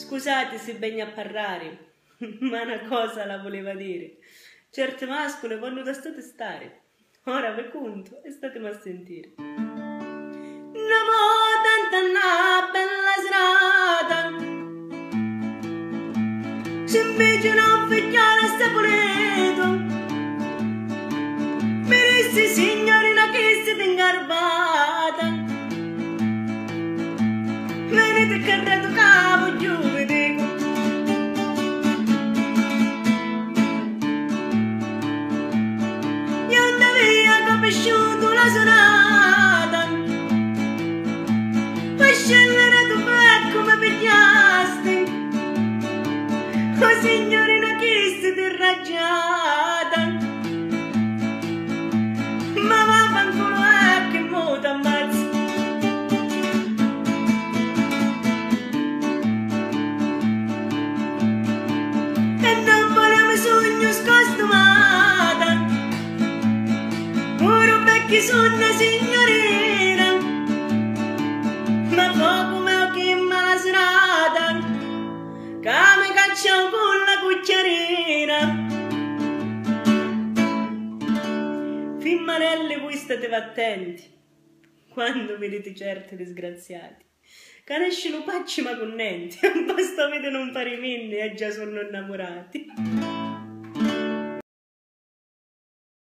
Scusate se begna a parlare, ma una cosa la voleva dire. Certe mascole vanno da state stare. Ora ve conto e statemi a sentire. Volta una bella serata Si invece un figliolo sta pulito Mi disse signorina che siete ingarbata Venite che reto giù vi dico Io capisciuto la sonata Poi scendere tu per come pigliasti Oh signorina chi siete raggiata Puro vecchi sogno signorina. Ma poco me chi la serata. Che mi cacciamo con la cucciarina. Fimmarelli voi state attenti quando vedete certi disgraziati. Che esce lo pacci ma con niente. Basta vedere non fare minni e già sono innamorati